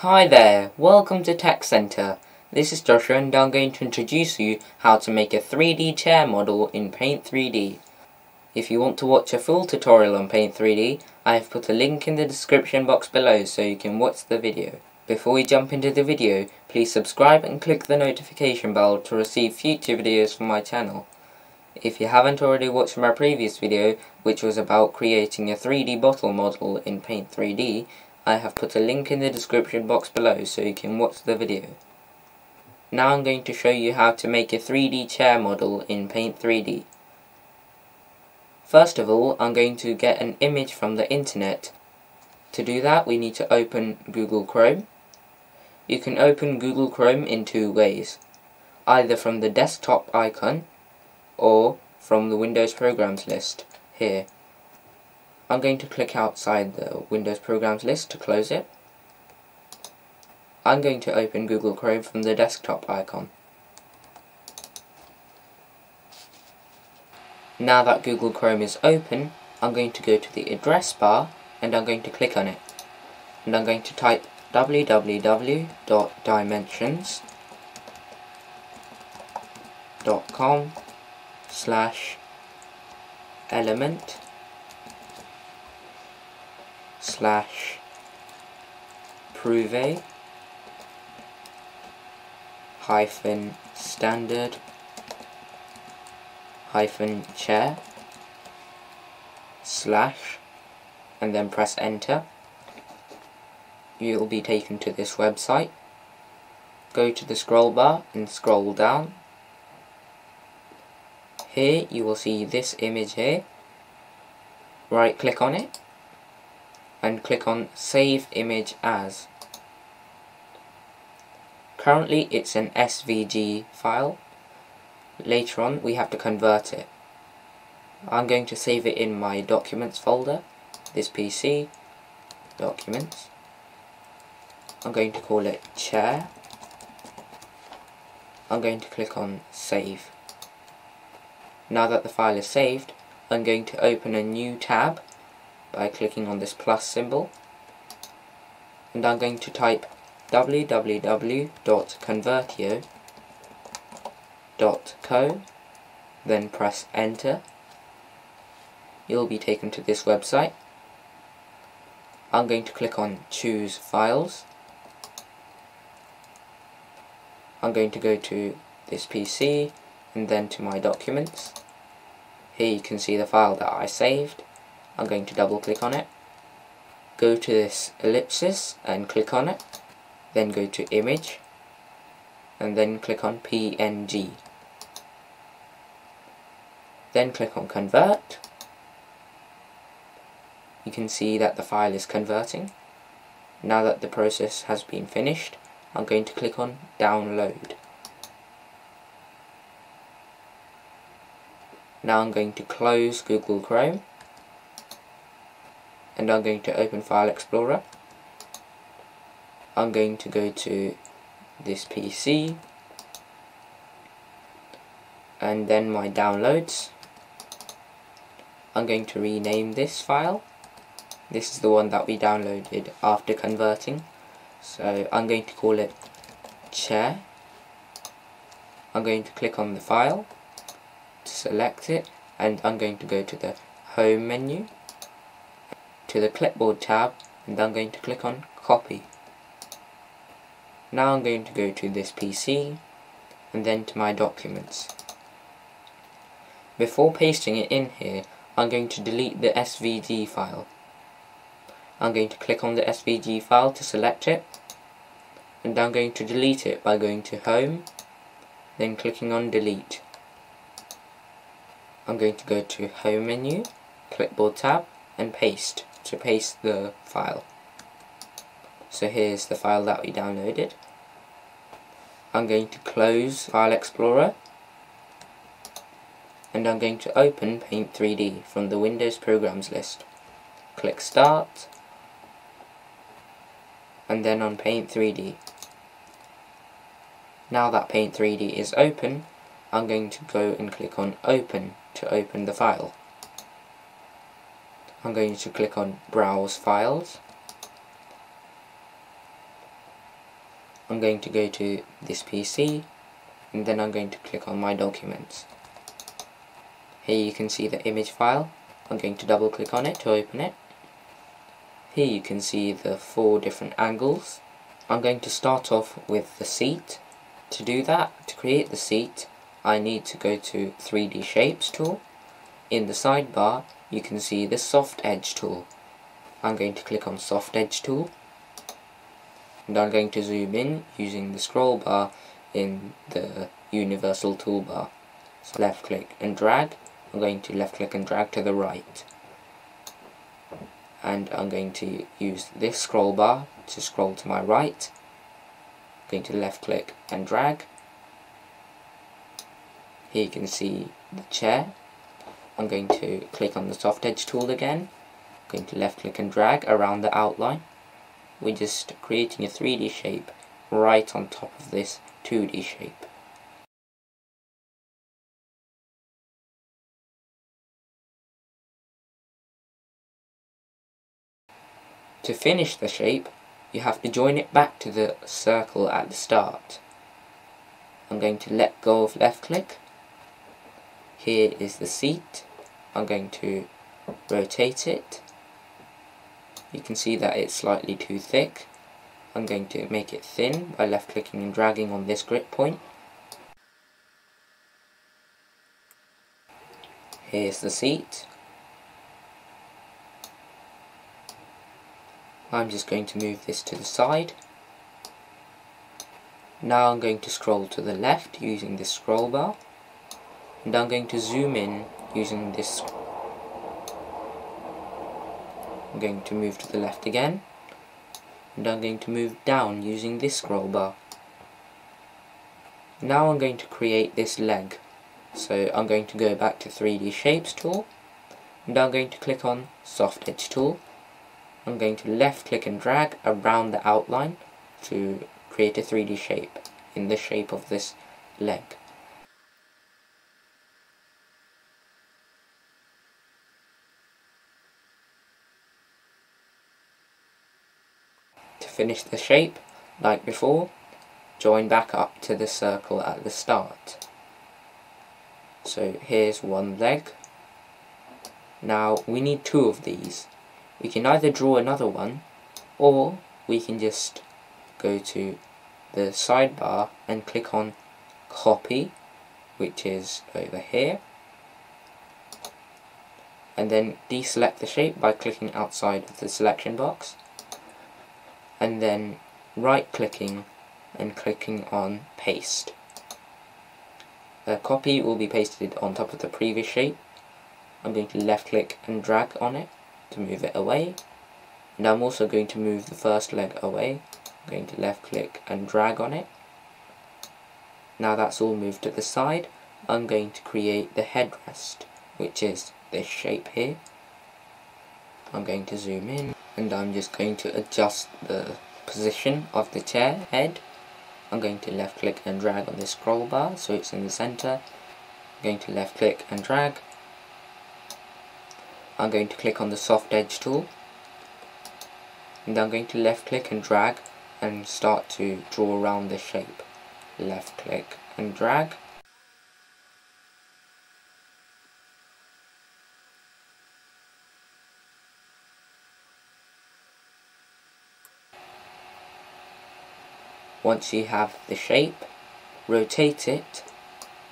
Hi there, welcome to Tech Centre. This is Joshua and I'm going to introduce you how to make a 3D chair model in Paint 3D. If you want to watch a full tutorial on Paint 3D, I have put a link in the description box below so you can watch the video. Before we jump into the video, please subscribe and click the notification bell to receive future videos from my channel. If you haven't already watched my previous video, which was about creating a 3D bottle model in Paint 3D, I have put a link in the description box below so you can watch the video. Now I'm going to show you how to make a 3D chair model in Paint 3D. First of all, I'm going to get an image from the internet. To do that, we need to open Google Chrome. You can open Google Chrome in two ways, either from the desktop icon or from the Windows Programs list, here. I'm going to click outside the Windows Programs list to close it. I'm going to open Google Chrome from the desktop icon. Now that Google Chrome is open, I'm going to go to the address bar and I'm going to click on it. And I'm going to type www.dimensions.com slash element slash prouve hyphen standard hyphen chair slash and then press enter. You'll be taken to this website. Go to the scroll bar and scroll down. Here you will see this image here. Right click on it and click on save image as. Currently it's an SVG file. Later on we have to convert it. I'm going to save it in my documents folder this PC documents. I'm going to call it chair. I'm going to click on save. Now that the file is saved, I'm going to open a new tab by clicking on this plus symbol. And I'm going to type www.convertio.co then press enter. You'll be taken to this website. I'm going to click on choose files. I'm going to go to this PC and then to my documents. Here you can see the file that I saved. I'm going to double click on it. Go to this ellipsis and click on it. Then go to image and then click on PNG. Then click on convert. You can see that the file is converting. Now that the process has been finished, I'm going to click on download. Now I'm going to close Google Chrome and I'm going to open File Explorer. I'm going to go to this PC and then my downloads. I'm going to rename this file. This is the one that we downloaded after converting. So I'm going to call it chair. I'm going to click on the file to select it and I'm going to go to the home menu to the clipboard tab and I'm going to click on copy. Now I'm going to go to this PC and then to my documents. Before pasting it in here I'm going to delete the SVG file. I'm going to click on the SVG file to select it and I'm going to delete it by going to home then clicking on delete. I'm going to go to home menu, clipboard tab and paste to paste the file. So here's the file that we downloaded. I'm going to close File Explorer and I'm going to open Paint 3D from the Windows Programs list. Click Start and then on Paint 3D. Now that Paint 3D is open, I'm going to go and click on Open to open the file. I'm going to click on Browse Files. I'm going to go to this PC and then I'm going to click on my documents. Here you can see the image file. I'm going to double click on it to open it. Here you can see the four different angles. I'm going to start off with the seat. To do that, to create the seat, I need to go to 3D Shapes tool. In the sidebar, you can see the Soft Edge tool. I'm going to click on Soft Edge tool. And I'm going to zoom in using the scroll bar in the universal toolbar. So left click and drag. I'm going to left click and drag to the right. And I'm going to use this scroll bar to scroll to my right. I'm going to left click and drag here you can see the chair. I'm going to click on the soft edge tool again. I'm going to left click and drag around the outline. We're just creating a 3D shape right on top of this 2D shape. To finish the shape, you have to join it back to the circle at the start. I'm going to let go of left click here is the seat. I'm going to rotate it. You can see that it's slightly too thick. I'm going to make it thin by left clicking and dragging on this grip point. Here's the seat. I'm just going to move this to the side. Now I'm going to scroll to the left using this scroll bar and I'm going to zoom in using this. I'm going to move to the left again. And I'm going to move down using this scroll bar. Now I'm going to create this leg. So I'm going to go back to 3D shapes tool. And I'm going to click on soft edge tool. I'm going to left click and drag around the outline to create a 3D shape in the shape of this leg finish the shape, like before, join back up to the circle at the start. So here's one leg. Now we need two of these. We can either draw another one, or we can just go to the sidebar and click on copy, which is over here, and then deselect the shape by clicking outside of the selection box and then right clicking and clicking on paste. A copy will be pasted on top of the previous shape. I'm going to left click and drag on it to move it away. And I'm also going to move the first leg away. I'm going to left click and drag on it. Now that's all moved to the side. I'm going to create the headrest, which is this shape here. I'm going to zoom in and I'm just going to adjust the position of the chair head. I'm going to left click and drag on the scroll bar so it's in the center. I'm going to left click and drag. I'm going to click on the soft edge tool and I'm going to left click and drag and start to draw around the shape. Left click and drag Once you have the shape, rotate it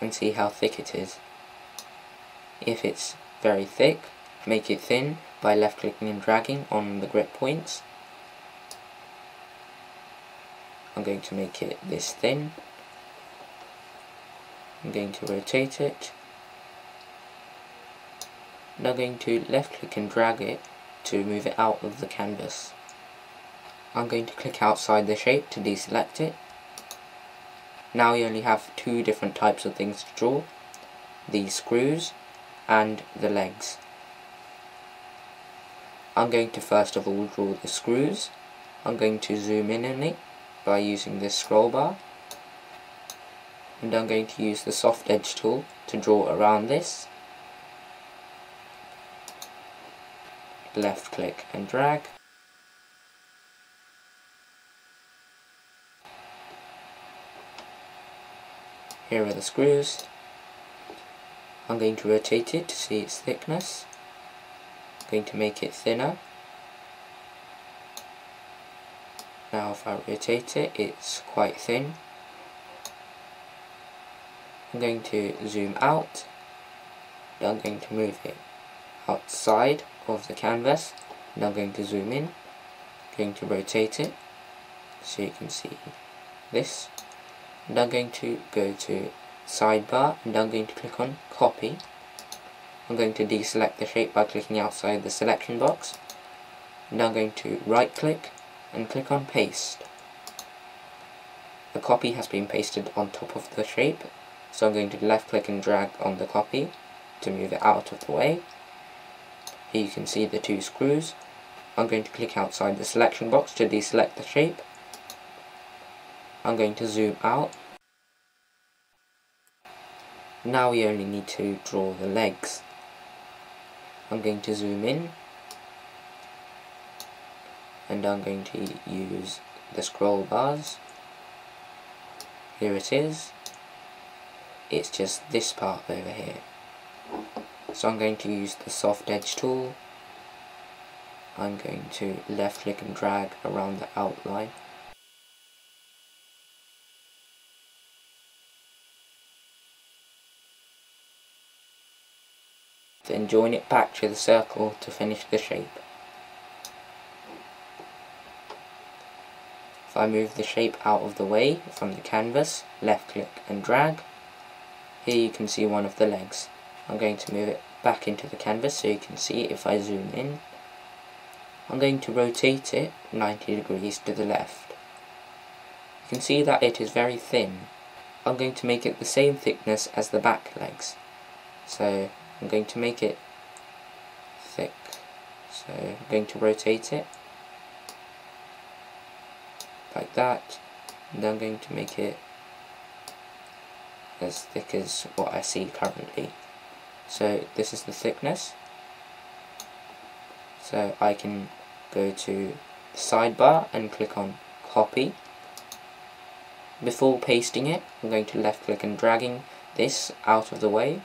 and see how thick it is. If it's very thick, make it thin by left clicking and dragging on the grip points. I'm going to make it this thin. I'm going to rotate it. Now going to left click and drag it to move it out of the canvas. I'm going to click outside the shape to deselect it. Now we only have two different types of things to draw. The screws and the legs. I'm going to first of all draw the screws. I'm going to zoom in on it by using this scroll bar. And I'm going to use the soft edge tool to draw around this. Left click and drag. Here are the screws. I'm going to rotate it to see its thickness. I'm going to make it thinner. Now if I rotate it, it's quite thin. I'm going to zoom out. I'm going to move it outside of the canvas. Now I'm going to zoom in. I'm going to rotate it so you can see this. And I'm going to go to sidebar and I'm going to click on copy. I'm going to deselect the shape by clicking outside the selection box. And I'm going to right click and click on paste. The copy has been pasted on top of the shape, so I'm going to left click and drag on the copy to move it out of the way. Here you can see the two screws. I'm going to click outside the selection box to deselect the shape. I'm going to zoom out. Now we only need to draw the legs. I'm going to zoom in. And I'm going to use the scroll bars. Here it is. It's just this part over here. So I'm going to use the soft edge tool. I'm going to left click and drag around the outline then join it back to the circle to finish the shape If I move the shape out of the way from the canvas, left click and drag, here you can see one of the legs. I'm going to move it back into the canvas so you can see if I zoom in. I'm going to rotate it 90 degrees to the left. You can see that it is very thin. I'm going to make it the same thickness as the back legs. So I'm going to make it thick. So I'm going to rotate it like that. And I'm going to make it as thick as what I see currently. So this is the thickness. So I can go to the sidebar and click on copy. Before pasting it I'm going to left click and dragging this out of the way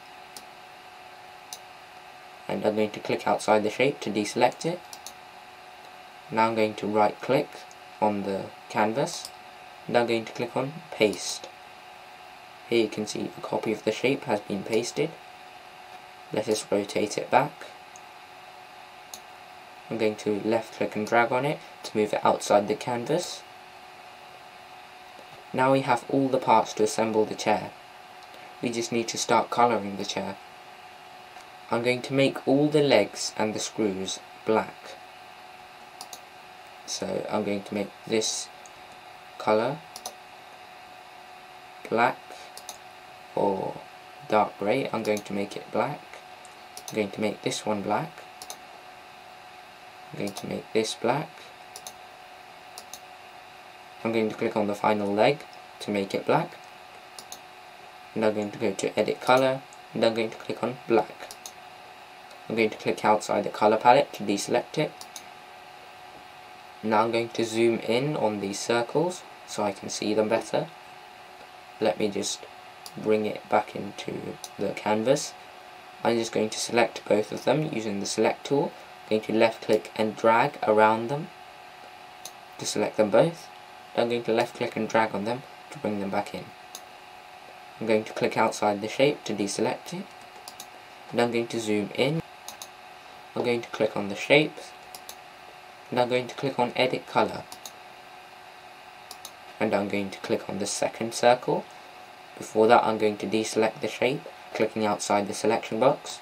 and I'm going to click outside the shape to deselect it. Now I'm going to right click on the canvas. And I'm going to click on paste. Here you can see a copy of the shape has been pasted. Let us rotate it back. I'm going to left click and drag on it to move it outside the canvas. Now we have all the parts to assemble the chair. We just need to start colouring the chair I'm going to make all the legs and the screws black. So I'm going to make this color black or dark grey. I'm going to make it black. I'm going to make this one black. I'm going to make this black. I'm going to click on the final leg to make it black. And I'm going to go to edit color and I'm going to click on black I'm going to click outside the color palette to deselect it now I'm going to zoom in on these circles so I can see them better. Let me just bring it back into the canvas. I'm just going to select both of them using the select tool. I'm going to left click and drag around them to select them both. I'm going to left click and drag on them to bring them back in. I'm going to click outside the shape to deselect it. And I'm going to zoom in. I'm going to click on the shapes. And I'm going to click on edit color. And I'm going to click on the second circle. Before that I'm going to deselect the shape clicking outside the selection box.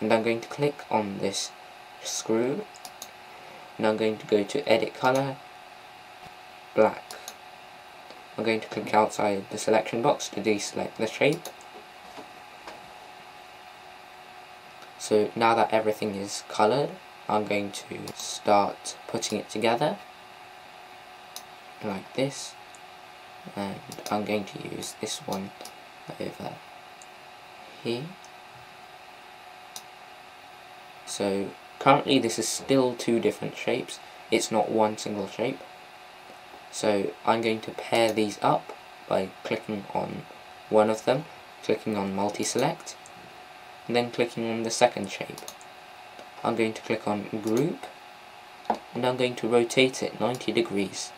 And I'm going to click on this screw. And I'm going to go to edit color black. I'm going to click outside the selection box to deselect the shape so now that everything is colored I'm going to start putting it together like this. And I'm going to use this one over here. So currently this is still two different shapes. It's not one single shape. So I'm going to pair these up by clicking on one of them, clicking on multi-select, and then clicking on the second shape. I'm going to click on group, and I'm going to rotate it 90 degrees.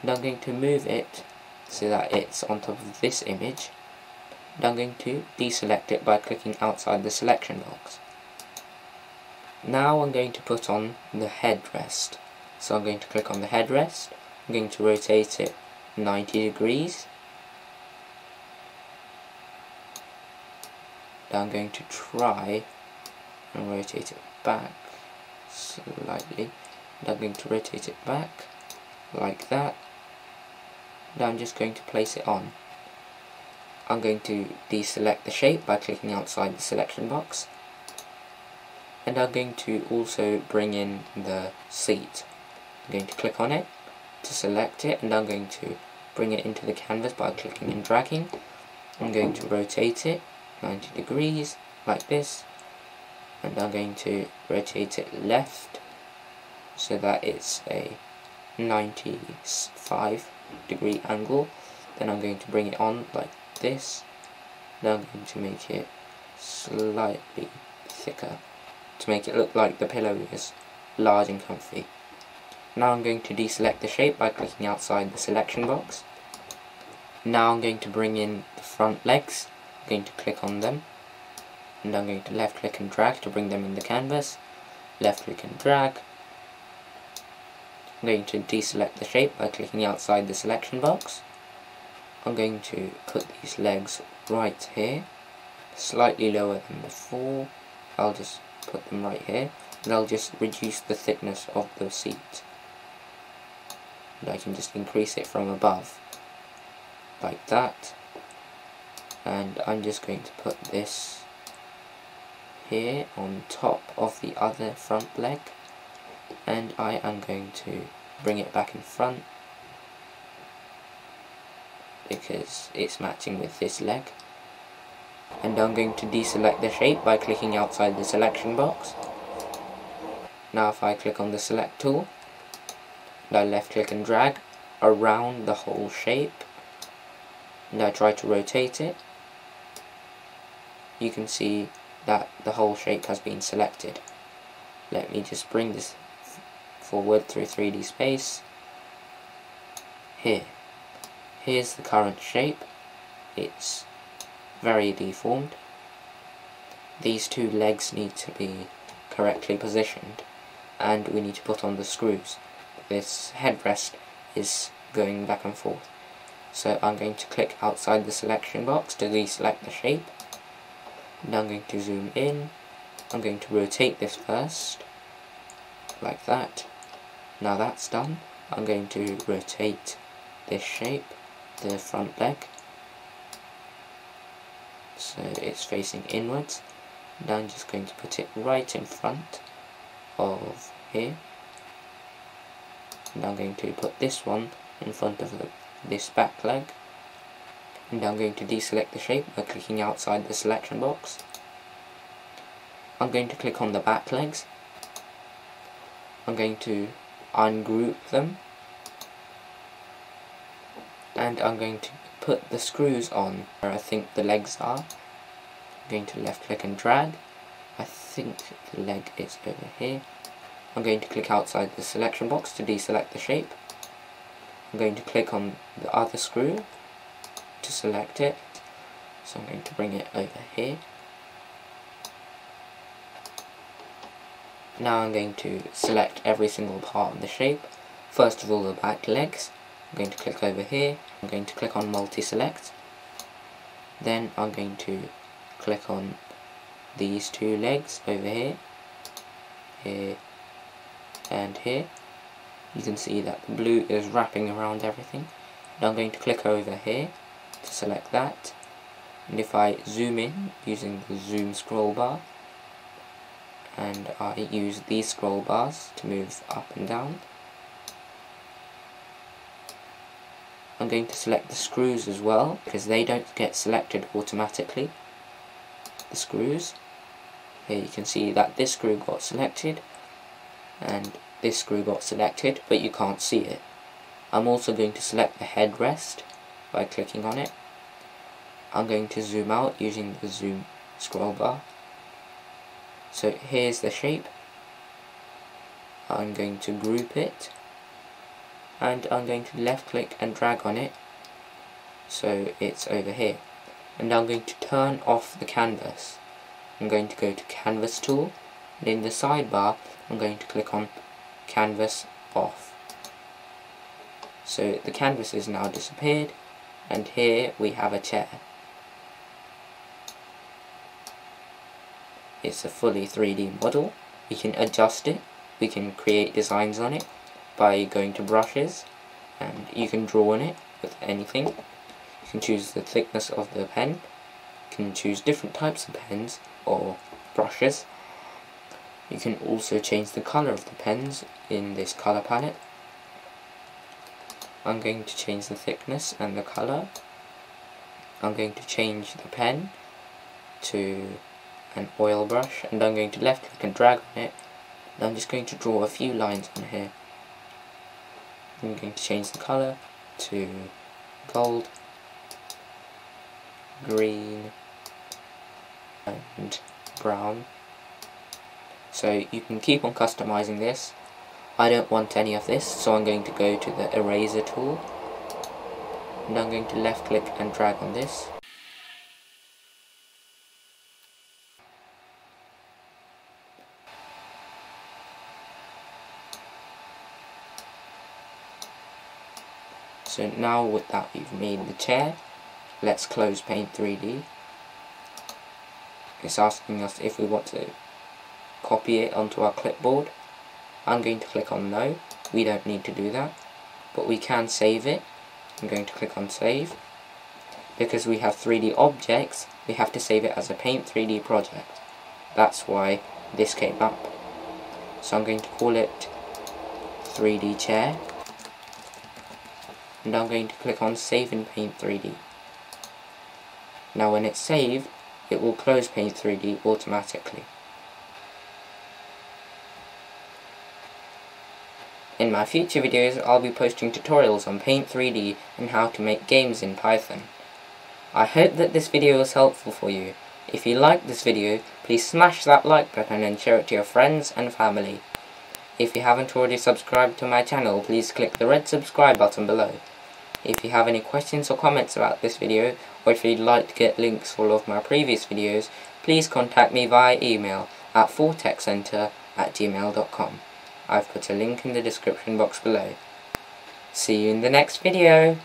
And I'm going to move it so that it's on top of this image, and I'm going to deselect it by clicking outside the selection box. Now I'm going to put on the headrest. So I'm going to click on the headrest, I'm going to rotate it 90 degrees. Now I'm going to try and rotate it back slightly. And I'm going to rotate it back like that. Now I'm just going to place it on. I'm going to deselect the shape by clicking outside the selection box and I'm going to also bring in the seat. I'm going to click on it to select it and I'm going to bring it into the canvas by clicking and dragging. I'm going to rotate it 90 degrees like this and I'm going to rotate it left so that it's a 95 degree angle then I'm going to bring it on like this now I'm going to make it slightly thicker to make it look like the pillow is large and comfy. Now I'm going to deselect the shape by clicking outside the selection box. Now I'm going to bring in the front legs. I'm going to click on them. And I'm going to left click and drag to bring them in the canvas. Left click and drag. I'm going to deselect the shape by clicking outside the selection box. I'm going to put these legs right here, slightly lower than before. I'll just put them right here and I'll just reduce the thickness of the seat and I can just increase it from above like that and I'm just going to put this here on top of the other front leg and I am going to bring it back in front because it's matching with this leg and I'm going to deselect the shape by clicking outside the selection box. Now if I click on the select tool, and I left click and drag around the whole shape, and I try to rotate it, you can see that the whole shape has been selected. Let me just bring this forward through 3D space. Here. Here's the current shape. It's very deformed. These two legs need to be correctly positioned and we need to put on the screws. This headrest is going back and forth. So I'm going to click outside the selection box to deselect the shape. Now I'm going to zoom in. I'm going to rotate this first, like that. Now that's done, I'm going to rotate this shape, the front leg, so it's facing inwards. Now I'm just going to put it right in front of here. Now I'm going to put this one in front of the, this back leg and I'm going to deselect the shape by clicking outside the selection box I'm going to click on the back legs I'm going to ungroup them and I'm going to put the screws on where I think the legs are. I'm going to left click and drag. I think the leg is over here. I'm going to click outside the selection box to deselect the shape. I'm going to click on the other screw to select it. So I'm going to bring it over here. Now I'm going to select every single part of the shape. First of all the back legs. I'm going to click over here, I'm going to click on multi-select, then I'm going to click on these two legs over here, here and here. You can see that the blue is wrapping around everything. Now I'm going to click over here to select that, and if I zoom in using the zoom scroll bar, and I use these scroll bars to move up and down, I'm going to select the screws as well because they don't get selected automatically the screws. Here you can see that this screw got selected and this screw got selected but you can't see it. I'm also going to select the headrest by clicking on it. I'm going to zoom out using the zoom scroll bar. So here's the shape. I'm going to group it. And I'm going to left click and drag on it. So it's over here. And I'm going to turn off the canvas. I'm going to go to canvas tool. And in the sidebar I'm going to click on canvas off. So the canvas is now disappeared and here we have a chair. It's a fully 3D model. We can adjust it. We can create designs on it by going to brushes. And you can draw on it with anything. You can choose the thickness of the pen. You can choose different types of pens or brushes. You can also change the color of the pens in this color palette I'm going to change the thickness and the color I'm going to change the pen to an oil brush and I'm going to left click and drag on it and I'm just going to draw a few lines on here I'm going to change the color to gold, green, and brown. So you can keep on customizing this. I don't want any of this, so I'm going to go to the eraser tool. And I'm going to left click and drag on this. So now with that we've made the chair, let's close Paint 3D. It's asking us if we want to copy it onto our clipboard. I'm going to click on no, we don't need to do that, but we can save it. I'm going to click on save. Because we have 3D objects, we have to save it as a Paint 3D project. That's why this came up. So I'm going to call it 3D chair and I'm going to click on Save in Paint 3D. Now when it's saved, it will close Paint 3D automatically. In my future videos, I'll be posting tutorials on Paint 3D and how to make games in Python. I hope that this video was helpful for you. If you liked this video, please smash that like button and share it to your friends and family. If you haven't already subscribed to my channel, please click the red subscribe button below. If you have any questions or comments about this video, or if you'd like to get links for all of my previous videos, please contact me via email at 4techcentre at gmail.com. I've put a link in the description box below. See you in the next video!